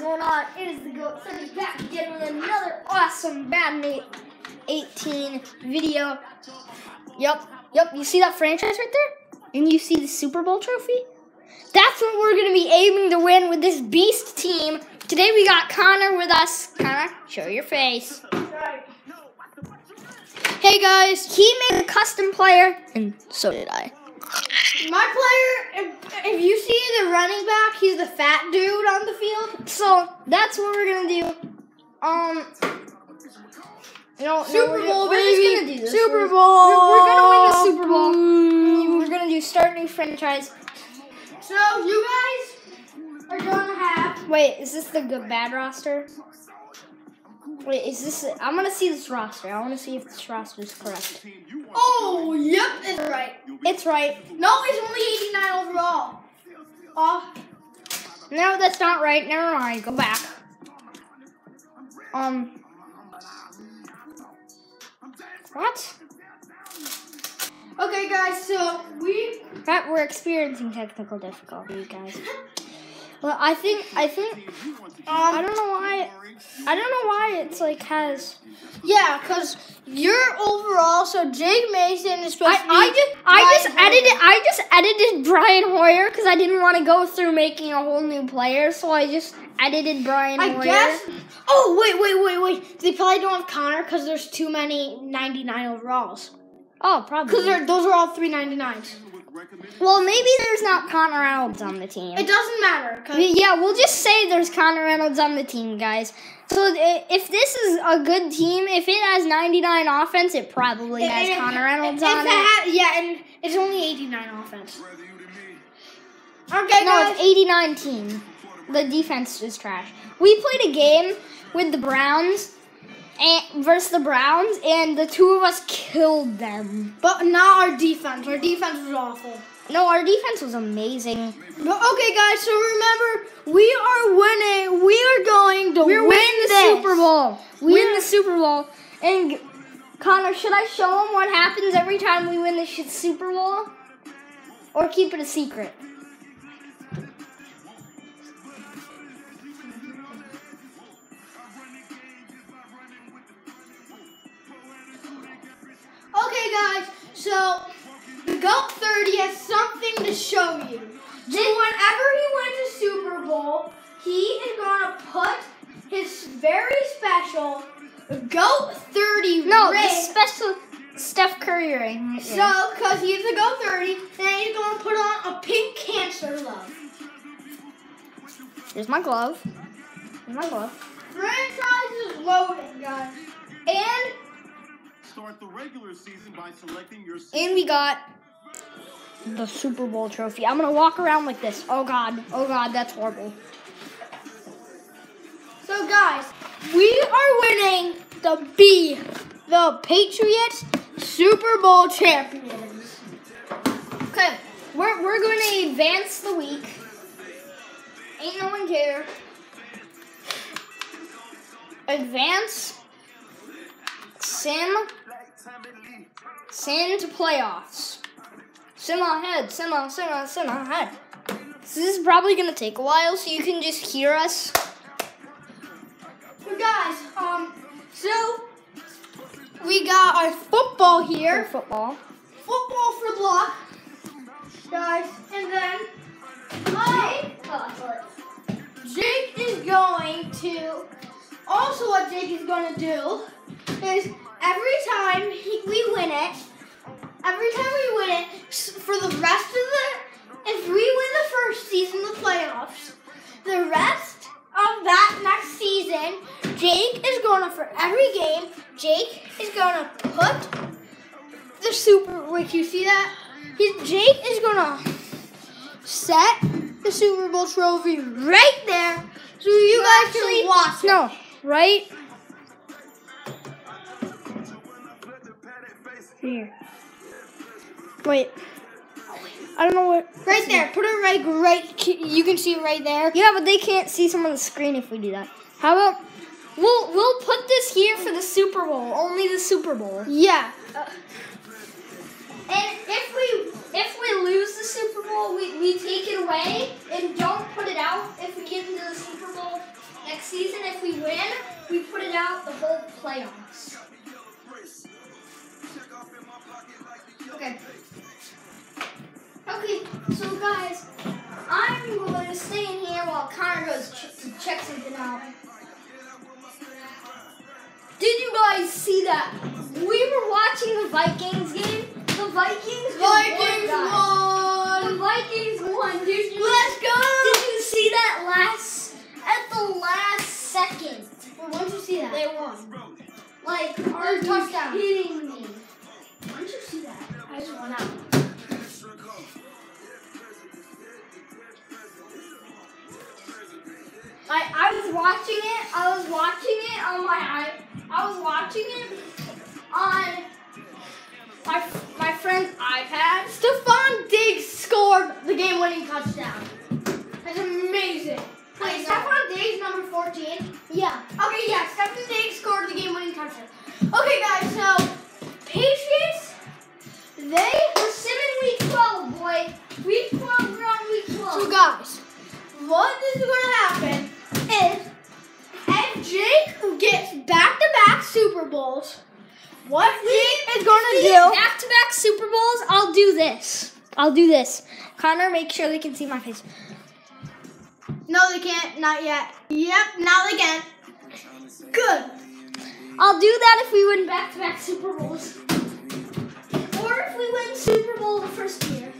going on? It is the Goat Sunday back again with another awesome Madden 18 video. Yep, yep, you see that franchise right there? And you see the Super Bowl trophy? That's what we're going to be aiming to win with this beast team. Today we got Connor with us. Connor, show your face. Hey guys, he made a custom player, and so did I. My player, if, if you see the running back, he's the fat dude on the field. So that's what we're gonna do. Um, no, Super no, Bowl, baby. gonna do this. Super Bowl. We're, we're gonna win the Super Bowl. We're gonna do start new franchise. So you guys are gonna have. Wait, is this the good bad roster? Wait, is this? I'm gonna see this roster. I want to see if this roster is correct. Oh, yep, it's right. It's right. No, it's only 89 overall. Oh, No, that's not right. Never mind. Go back. Um. What? okay, guys. So we. That we're experiencing technical difficulty, guys. Well, I think I think um, I don't know why I don't know why it's like has Yeah, cause you're overall. So Jake Mason is supposed I, to be. I just I just edited Hoyer. I just edited Brian Hoyer because I didn't want to go through making a whole new player, so I just edited Brian I Hoyer. guess. Oh wait, wait, wait, wait. They probably don't have Connor because there's too many 99 overalls. Oh, probably. Because those are all 399s. Well, maybe there's not Connor Reynolds on the team. It doesn't matter. 'cause- Yeah, we'll just say there's Connor Reynolds on the team, guys. So if this is a good team, if it has 99 offense, it probably has It- it- Connor Reynolds if on it it. ha- yeah, and it's only 89 offense. Okay, No, guys. it's 89 team. The defense is trash. We played a game with the Browns and versus the Browns, and the two of us killed them. But not our defense. Our defense was awful. No, our defense was amazing. But okay, guys. So remember, we are winning. We are going to We're win winning the this. Super Bowl. We win are- the Super Bowl. And Connor, should I show him what happens every time we win the Super Bowl, or keep it a secret? Guys. So the GOAT 30 has something to show you. So whenever he wins a Super Bowl, he is gonna put his very special GOAT 30 No, ring. the special Steph Curry ring. right. So, because he's a GOAT 30, then he's gonna put on a pink cancer glove. Here's my glove. Here's my glove. Franchise is loaded, guys. And Start the regular season by selecting your And we got the Super Bowl trophy. I'm gonna walk around like this. Oh God. Oh God, that's horrible. So, guys, we are winning the B, the Patriots Super Bowl champions. Okay, we're we're going to advance the week. Ain't no one care. Advance. Sim. Sim to playoffs. Sim ahead. Sim on. Sim on. Sim ahead. This is probably gonna take a while, so you can just hear us. So, guys, um, so we got our football for here, football. football for block, guys, and then I, Jake is going to. Also, what Jake is going to do is every time he, we win it, every time we win it, for the rest of the, if we win the first season, the playoffs, the rest of that next season, Jake is going to, for every game, Jake is going to put the super, wait, you see that? He, Jake is going to set the Super Bowl trophy right there so you guys can watch it. No, right here. Wait. I don't know what. Right there. Put it right, right. You can see it right there. Yeah, but they can't see some of the screen if we do that. How about we'll we'll put this here for the Super Bowl, only the Super Bowl. Yeah. Uh, and if we if we lose the Super Bowl, we, we take it away and don't put it out if we get into the Super Bowl. Next season, if we win, we put it out the whole playoffs. Okay. Okay, so guys, I'm going to stay in here while Connor goes ch- to check something out. Did you guys see that? We were watching the Vikings game. The Vikings won, Vikings guys. The won. Vikings won. Did you, Let's go. Did you see that last at the last second? Did you see that? They won. Like, you touchdown. kidding me? I just went out. I, I was watching it. I was watching it on my i. I was watching it on my my friend's iPad. Stefon Diggs scored the game-winning touchdown. That's amazing. Wait, know. Uh, Stefon Diggs, number 14? Yeah. Okay, yeah, Stefon Diggs scored the game-winning touchdown. Okay, guys, so Patriots, they We're sitting week 12, boy. Week 12, we're on week 12. So guys, what is gonna happen is if Jake gets back-to-back Super Bowls, what Jake is gonna do? Back to back Super Bowls, I'll do this. I'll do this. Connor, make sure they can see my face. No, they can't. Not yet. Yep, now they can. Good. I'll do that if we win back to back Super Bowls. If we win Super Bowl the first year.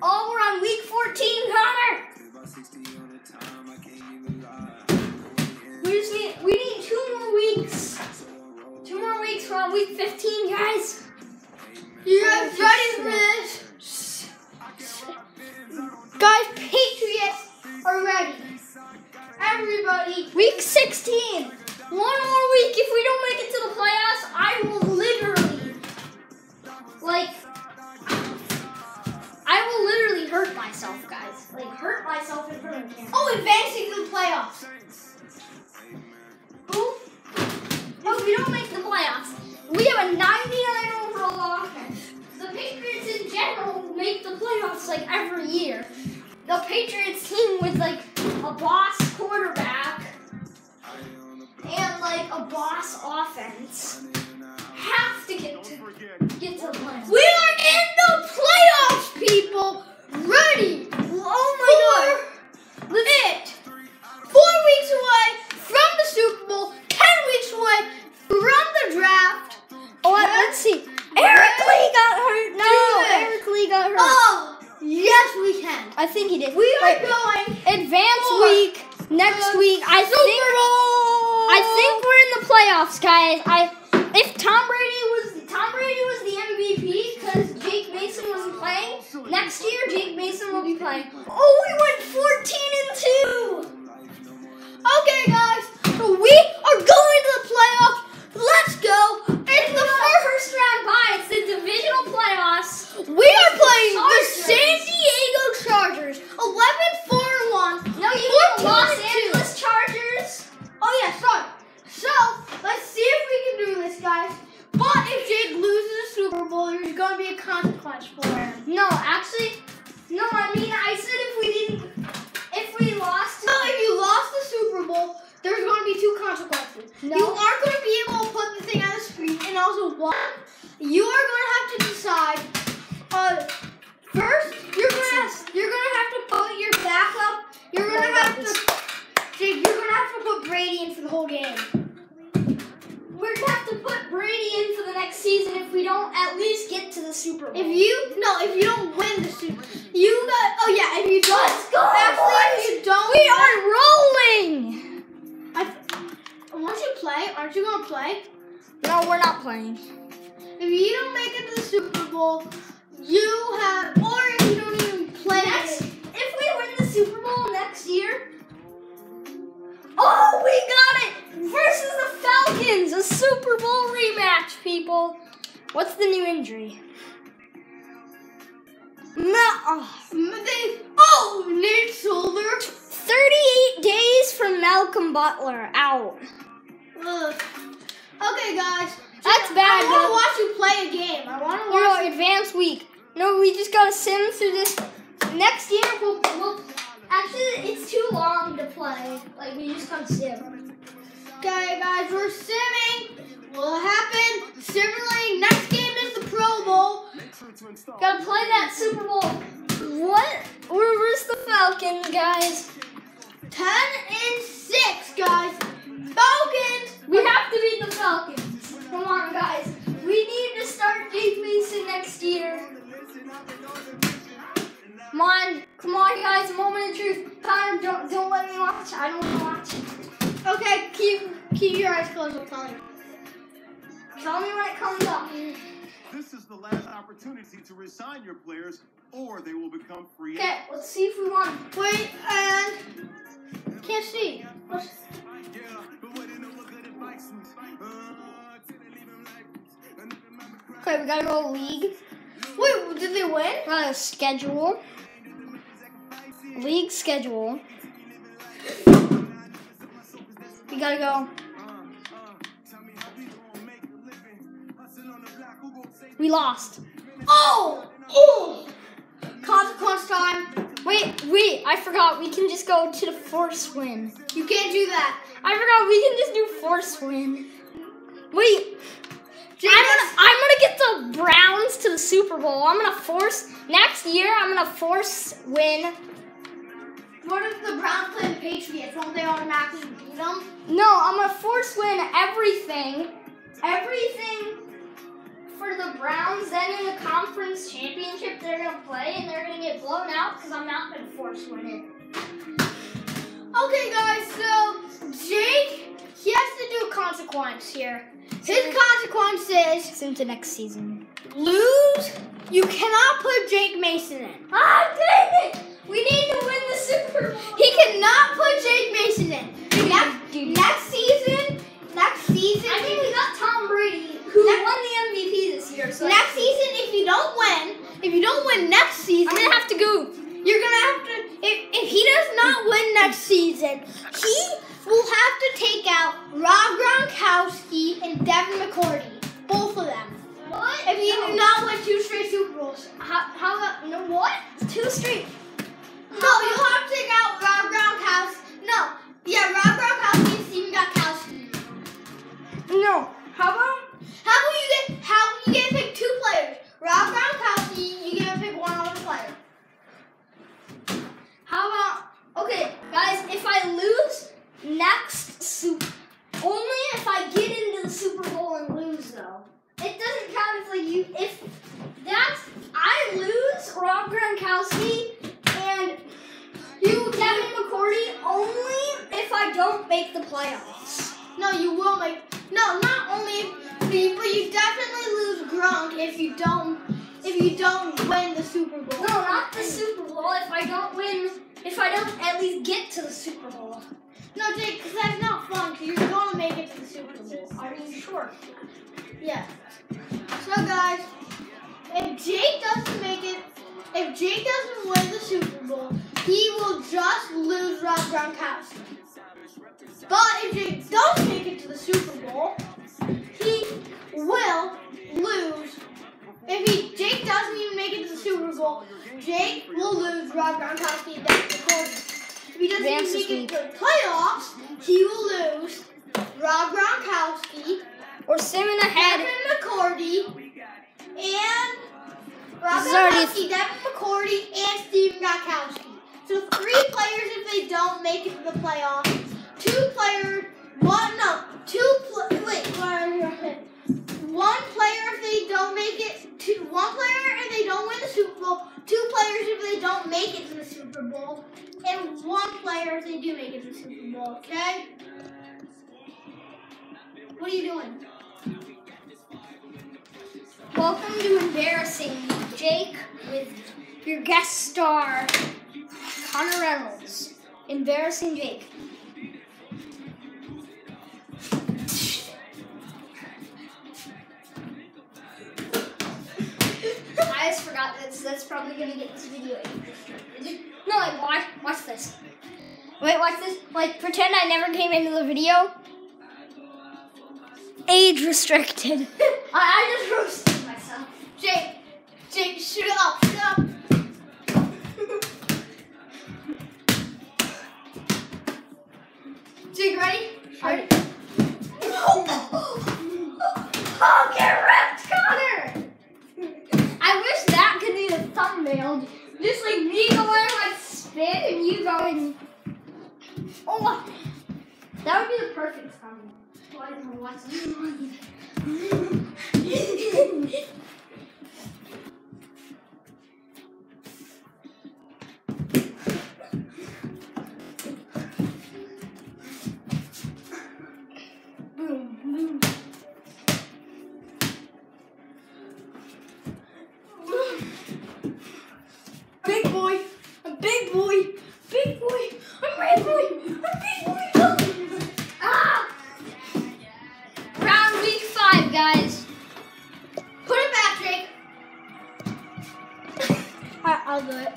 Oh, we're on week 14, Connor. We just need we need two more weeks. Two more weeks. We're on week 15, guys. You guys ready for this? Guys, Patriots are ready. Everybody, Week 16. One more week. If we don't make it to the playoffs, year. The Patriots team with like a boss quarterback and like a boss offense I think he did. We are Wait, going advance week next week. I Super think Bowl. I think we're in the playoffs, guys. I if Tom Brady was Tom Brady was the MVP because Jake Mason wasn't playing. Next year, Jake Mason will be playing. Oh, we went 14 and two. Okay, guys, so we are going to the playoffs. Let's go. It's the first. round bye. It's the divisional playoffs. We are playing the. San Diego Chargers. 11 4 1. No, you 14 mean the Los. Angeles Chargers. Oh, yeah, sorry. So, let's see if we can do this, guys. But if Jake loses the Super Bowl, there's going to be a consequence for him. No, actually, no. I mean, I said if we didn't, if we lost. So, if you lost the Super Bowl, there's going to be two consequences. No. You aren't going to be able to put the thing on the screen, and also one, people. What's the new injury? No, oh, They, oh, Nate Solder. 38 days from Malcolm Butler out. Ugh. Okay, guys. That's I bad. I want to watch you play a game. I want to Or watch. no, advanced week. No, we just gotta sim through this. Next year, we'll, we'll actually it's too long to play. Like we just got sim. Okay, guys, we're simming will happen. Super Lane, next game is the Pro Bowl. Gotta play that Super Bowl. What? where are the Falcons, guys? 10 opportunity to resign your players, or they will become free Okay, let's see if we won. Wait, and can't see. What's- Okay, we gotta go league. Wait, did they win? Uh, schedule. League schedule. We gotta go. We lost. Oh, oh. Consequence time. Wait, wait, I forgot. We can just go to the force win. You can't do that. I forgot we can just do force win. Wait, Jake, I'm gonna I'm gonna get the Browns to the Super Bowl. I'm gonna force next year. I'm gonna force win. What if the Browns play the Patriots? Won't they automatically beat them? No, I'm gonna force win everything, everything for the Browns. Then in the conference championship, they're gonna play and they're gonna get blown out because I'm not gonna force win it. Okay, guys. So Jake, he has to do a consequence here. His consequence is It's into next season. lose. You cannot put Jake Mason in. Ah, dang it! We need to win the Super Bowl. He cannot put Jake Mason in. Next, next season, next season, I mean, we got Tom Brady, who Next- won the MVP year. So next season, if you don't win, if you don't win next season, I'm gonna have to go. you're gonna have to. If, if he does not win next season, he will have to take out Rob Gronkowski and Devin McCourty, both of them. What? If you do not win two straight Super Bowls, How, how about no what? Two straight. no, you'll have to take out Rob Gronkowski. No, yeah, Rob Gronkowski and Steven Gronkowski. No. How about? How will you get? How will you get to if Jake doesn't win the Super Bowl, he will just lose Rob Gronkowski. But if Jake does make it to the Super Bowl, he will lose. If he Jake doesn't even make it to the Super Bowl, Jake will lose Rob Gronkowski and McCourty. If he doesn't Advance even make it to the playoffs, he will lose Rob Gronkowski Or Simon ahead. Devin McCourty and Rob Gronkowski, Devin McCourty, and Steven Gronkowski. So three players if they don't make it to the playoffs. Two players, one no, two pl- wait, one one player if they don't make it. Two, one player if they don't win the Super Bowl. Two players if they don't make it to the Super Bowl, and one player if they do make it to the Super Bowl. Okay. What are you doing? Welcome to Embarrassing Jake with your guest star, Connor Reynolds. Embarrassing Jake. I just forgot that's that's probably gonna get this video. No, like watch watch this. Wait, watch this. Like pretend I never came into the video. Age restricted. I, I just roasted myself. Jake, Jake, shoot it up, shoot it up. Jake, ready? Ready? Oh, get ripped, Connor! I wish that could be the thumbnail. Just like me going like spin and you going.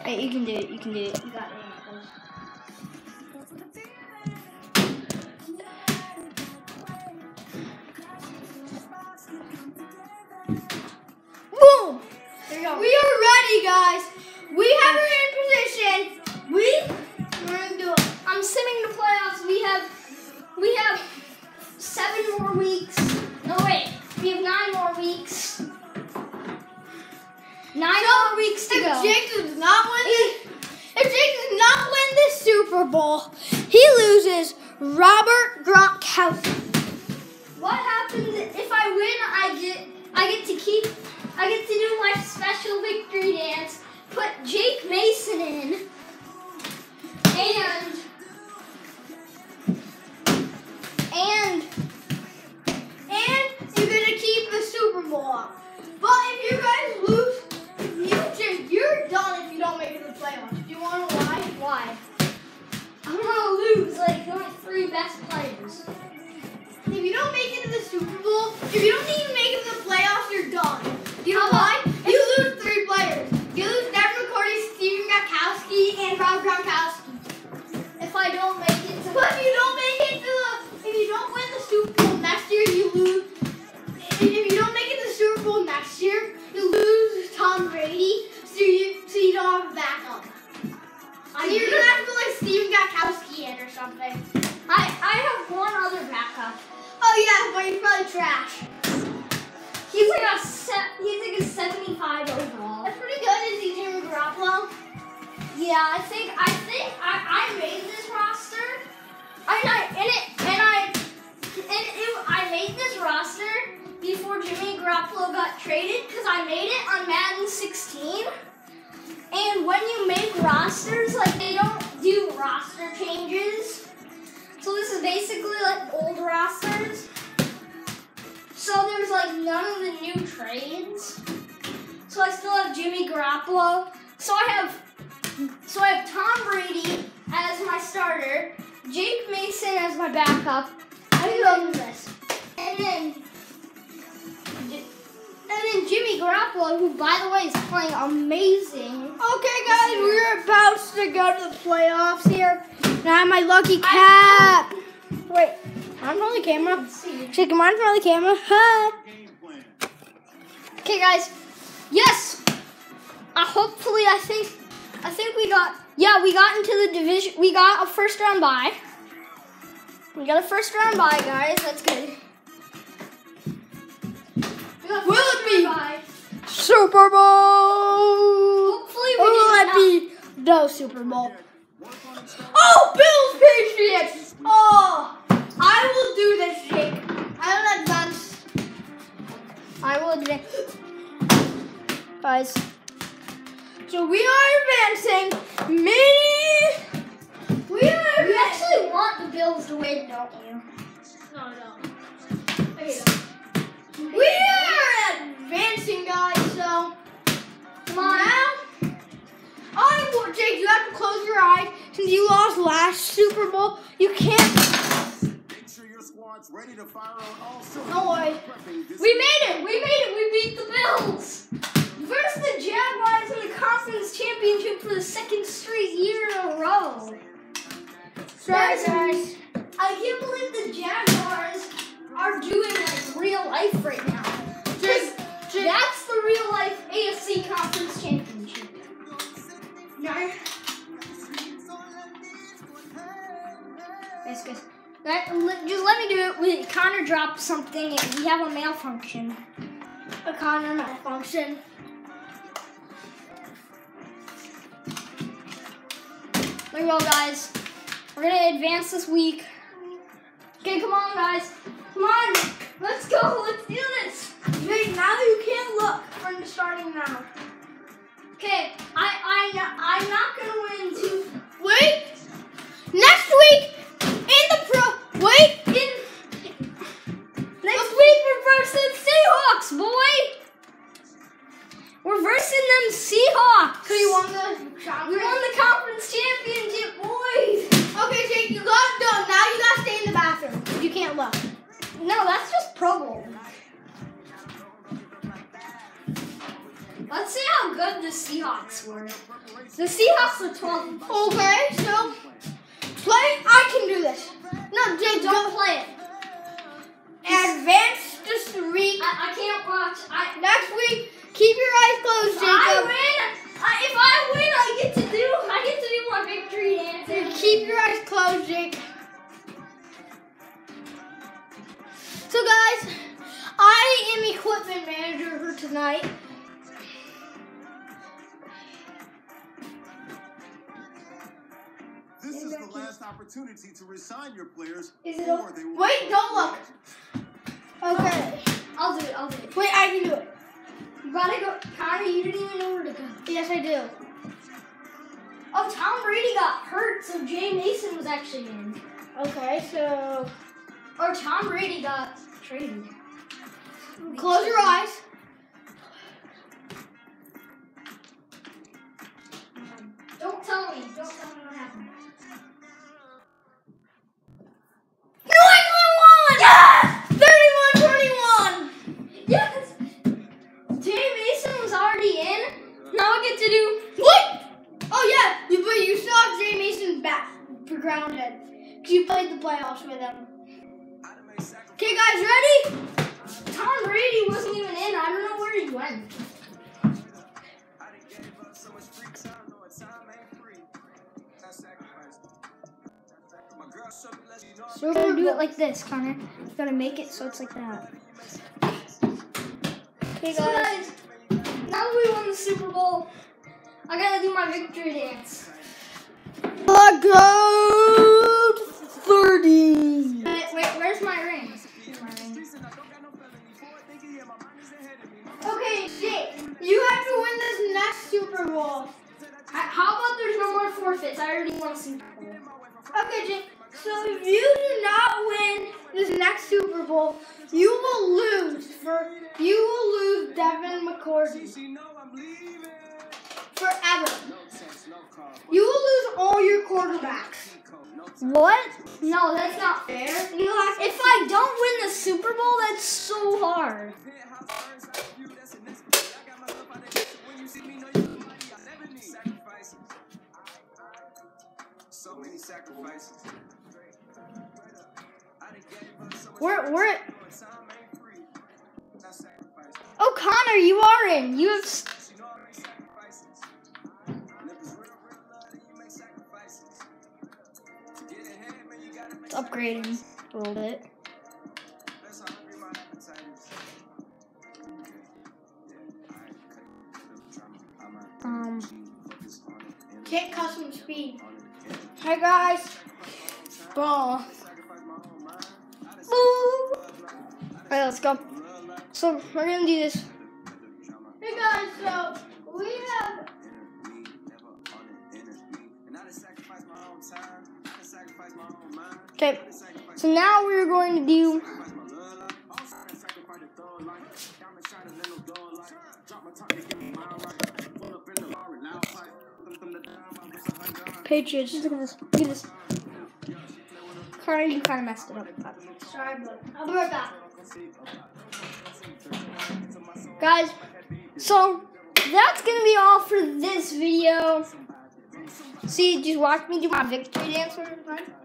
Hey, you can do it. You can do it. You got it. Boom! There you go. We are ready, guys. Keep I get to do my special victory dance. Put Jake Mason in, and and And you're gonna keep the Super Bowl. But if you guys lose, you Jake, you're done if you don't make it to the playoffs. Do you wanna know why? why? I'm gonna lose like my three best players. You don't make it to the Super Bowl, if you don't even make it to the playoffs, you're done. Do you know why? You lose three players. You lose Devin McCourty, Steven Gostkowski, and Rob Gronkowski. If I don't make it to But if you don't make it to the, if you don't win the Super Bowl next year, you lose. Jimmy Garoppolo. So I have so I have Tom Brady as my starter, Jake Mason as my backup. How do you open this? And then and then Jimmy Garoppolo, who by the way is playing amazing. Okay, guys, we're about to go to the playoffs here. Now I have my lucky cap. Wait, I'm on the camera. Let's see. Shake come on from the camera. Hi. Okay, guys. Yes. Uh, hopefully, I think, I think we got. Yeah, we got into the division. We got a first round bye. We got a first round bye, guys. That's good. We Will it be? bye. Super Bowl. Hopefully, we will it be the Super Bowl? Work on it, start Oh, Bills Patriots. Oh, I will do this, Jake. I will advance. I will advance. Guys. So we are advancing. Me. We are You actually want the Bills to win, don't you? No, no. Okay, no. We are advancing, guys. So Come on. now, I will, Jake. You have to close your eyes since you lost last Super Bowl. You can't. Make squad's ready to fire on all cylinders. No way. We made it! We made it! We beat the Bills! Versus the Jaguars in the conference championship for the second straight year in a row. Sorry, That's- guys. I can't believe the Jaguars are doing like real life right now. Jake, Jake. That's the real life AFC conference championship. No. Let, let- just let me do it. We, Connor dropped something and we have a malfunction. A Connor malfunction. Go, guys. We're gonna advance this week. Okay, come on, guys. Come on. Let's go. Let's do this. Wait, now you can't look from the starting now. Okay, I I I'm not gonna win two. Wait. Next week I am equipment manager for tonight. This is the last opportunity to resign your players, Is it or they will Wait, don't look. Okay. I'll do it. I'll do it. Wait, I can do it. You gotta go. Connor, you didn't even know where to go. Yes, I do. Oh, Tom Brady got hurt, so Jay Mason was actually in. Okay, so Or Tom Brady got traded. Close your eyes. Don't tell me. Don't tell me what happened. New England won! Yes! 31 21. Yes! Jay Mason was already in. Now I get to do. What? Oh, yeah, you, but you still have Jay Mason back for grounded. Because you played the playoffs with him. Okay, guys, ready? Tom Brady wasn't even in. I don't know where he went. So we're gonna do it like this, Connor. You gotta make it so it's like that. Okay, So guys, now that we won the Super Bowl, I gotta do my victory dance. The goat 30. Wait, wait where's my rings? Okay, Jake, you have to win this next Super Bowl. I- How about there's no more forfeits? I already won a Super Bowl. Okay, Jake, so if you do not win this next Super Bowl, you will lose for you will lose Devin McCourty forever. You will lose all your quarterbacks. What? No, that's not fair. If I don't win the Super Bowl, that's so hard. We're we're. Oh, Connor, you are in. You have. Alright, cut it. I'm out. Um. Focus on it. And Can't custom speed. Hey guys, ball. Woo! Alright, let's go. So we're gonna do this. Going to do. Patriots. Look at this. Look at this. Connor, you kind of messed it up. sorry, I'll be right back. Guys, so that's gonna be all for this video. See, just watch me do my victory dance one time.